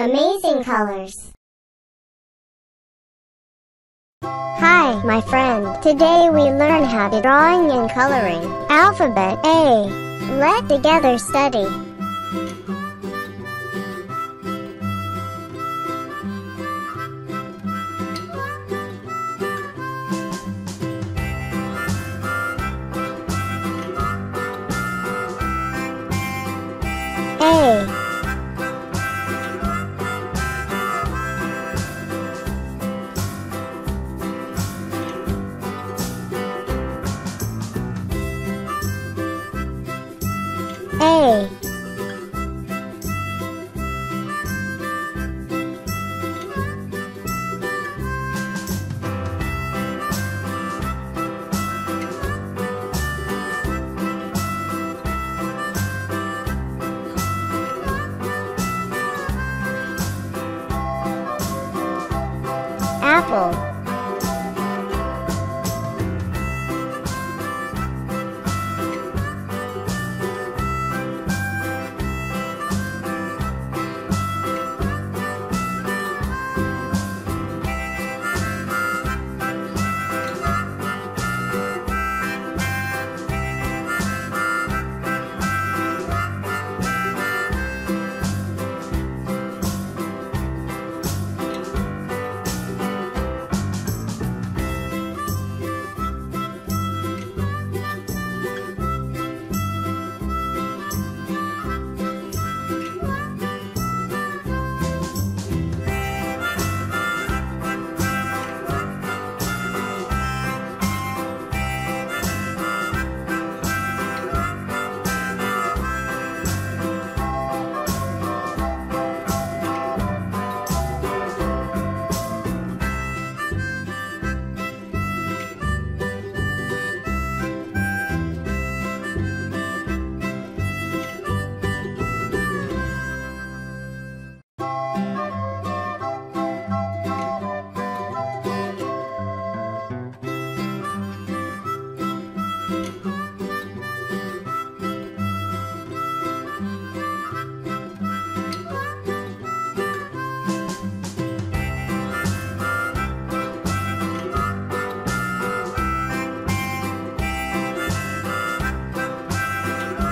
Amazing colors. Hi, my friend. Today we learn how to drawing and coloring. Alphabet A. Let together study. A. A. Apple.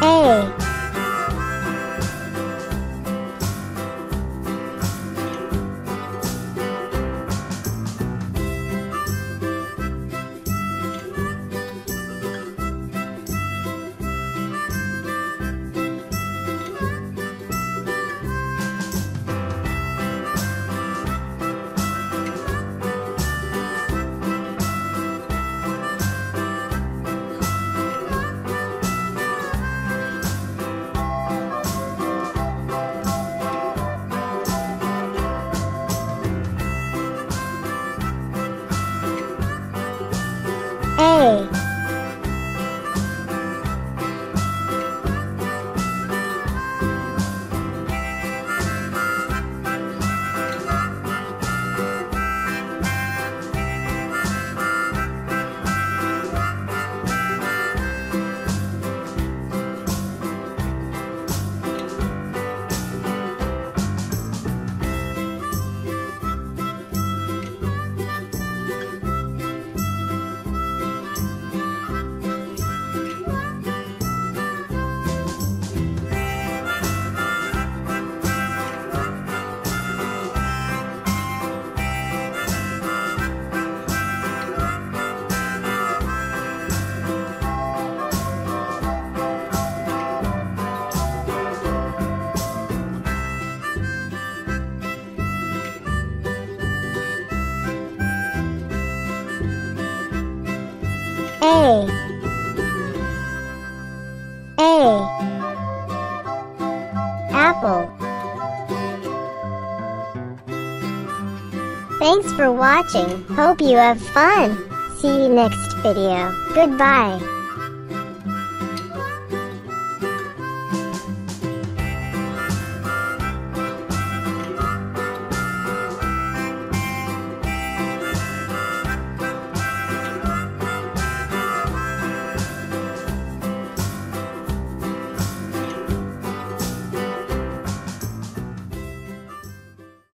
A. A. A. A. Apple. Thanks for watching. Hope you have fun. See you next video. Goodbye.